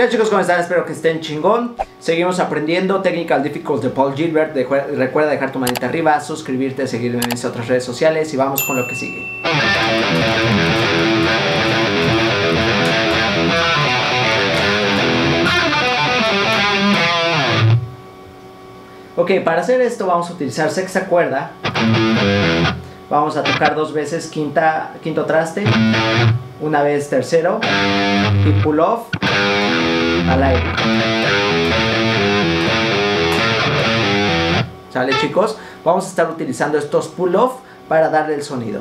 ¿Qué chicos? ¿Cómo están? Espero que estén chingón. Seguimos aprendiendo Technical Difficult de Paul Gilbert. recuerda dejar tu manita arriba, suscribirte, seguirme en mis otras redes sociales y vamos con lo que sigue. Ok, para hacer esto vamos a utilizar sexta cuerda. Vamos a tocar dos veces quinta, quinto traste, una vez tercero y pull off al aire. ¿Sale chicos? Vamos a estar utilizando estos pull off para darle el sonido.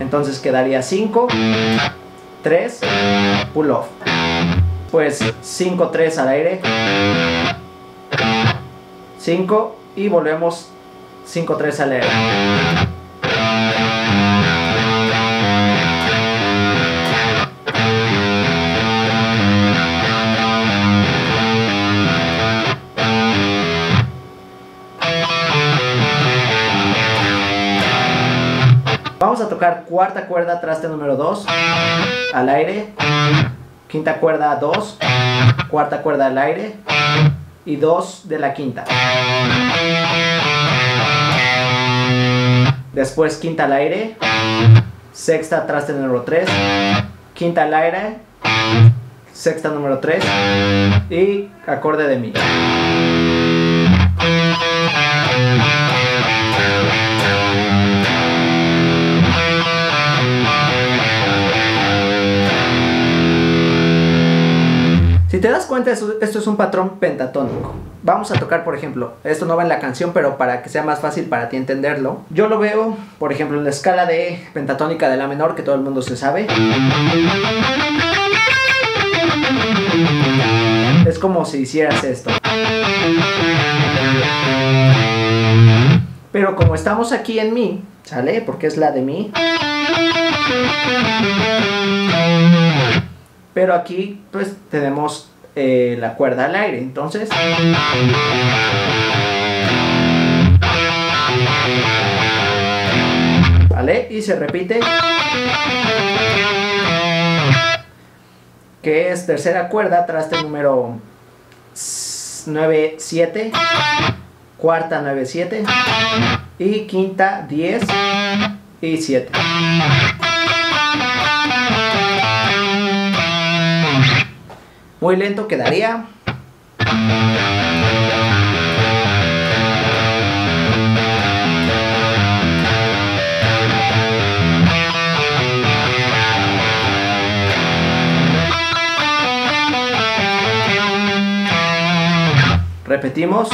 Entonces quedaría 5, 3, pull off. Pues 5, 3 al aire. 5 y volvemos 5, 3 al aire. Tocar cuarta cuerda, traste número 2, al aire, quinta cuerda 2, cuarta cuerda al aire. Y 2 de la quinta. Después quinta al aire, sexta traste número 3, quinta al aire, sexta número 3 y acorde de mi. Cuenta, esto, es un patrón pentatónico. Vamos a tocar, por ejemplo, esto no va en la canción, pero para que sea más fácil para ti entenderlo, yo lo veo, por ejemplo, en la escala de pentatónica de la menor, que todo el mundo se sabe. Es como si hicieras esto. Pero como estamos aquí en mi, ¿sale? Porque es la de mi. Pero aquí pues tenemos eh, la cuerda al aire. Entonces... ¿Vale? Y se repite. Que es tercera cuerda, traste número 9, 7. Cuarta 9, 7. Y quinta 10 y 7. Muy lento quedaría. Repetimos.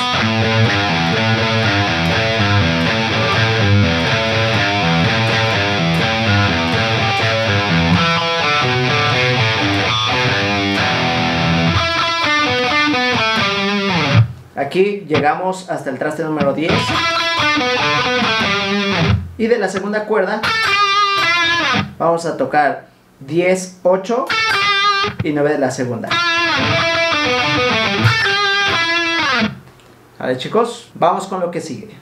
Aquí llegamos hasta el traste número 10. Y de la segunda cuerda vamos a tocar 10, 8 y 9 de la segunda. Vale chicos, vamos con lo que sigue.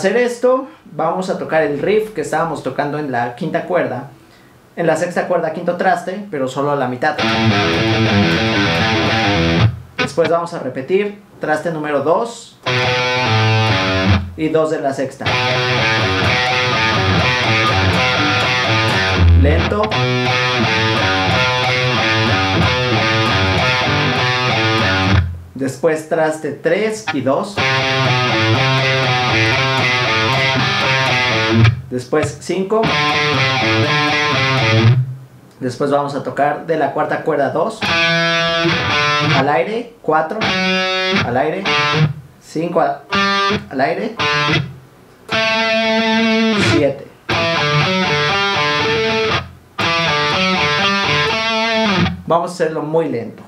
Hacer esto, vamos a tocar el riff que estábamos tocando en la quinta cuerda. En la sexta cuerda, quinto traste, pero solo a la mitad. Después vamos a repetir traste número 2 y 2 de la sexta. Lento. Después traste 3 y 2. Después 5. Después vamos a tocar de la cuarta cuerda 2. Al aire. 4. Al aire. 5 al, aire. 7. Vamos a hacerlo muy lento.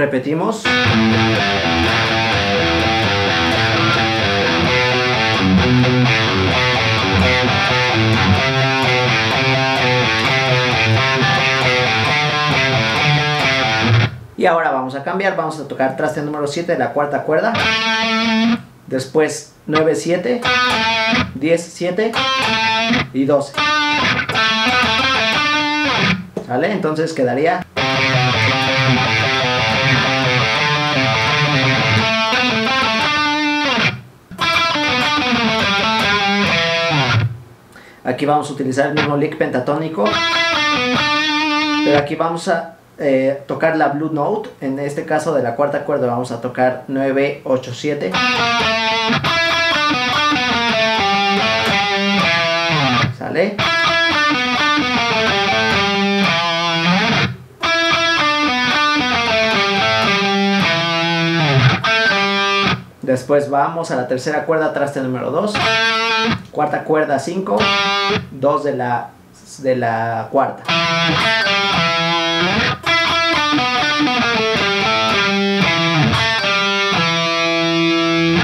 Repetimos. Y ahora vamos a cambiar, vamos a tocar traste número 7 de la cuarta cuerda. Después 9, 7, 10, 7 y 12. ¿Vale? Entonces quedaría... Aquí vamos a utilizar el mismo lick pentatónico. Pero aquí vamos a eh, tocar la Blue Note. En este caso de la cuarta cuerda vamos a tocar 9, 8, 7. ¿Sale? Después vamos a la tercera cuerda, traste número 2. Cuarta cuerda 5. 2 de la, de la cuarta.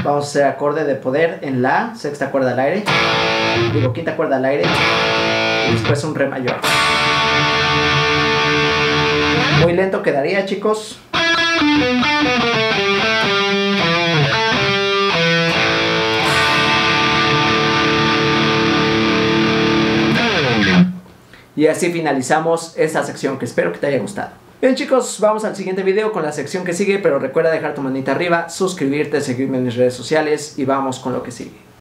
Vamos a hacer acorde de poder en la sexta cuerda al aire. Digo, quinta cuerda al aire. Y después un re mayor. Muy lento quedaría, chicos. Y así finalizamos esta sección que espero que te haya gustado. Bien chicos, vamos al siguiente video con la sección que sigue, pero recuerda dejar tu manita arriba, suscribirte, seguirme en mis redes sociales y vamos con lo que sigue.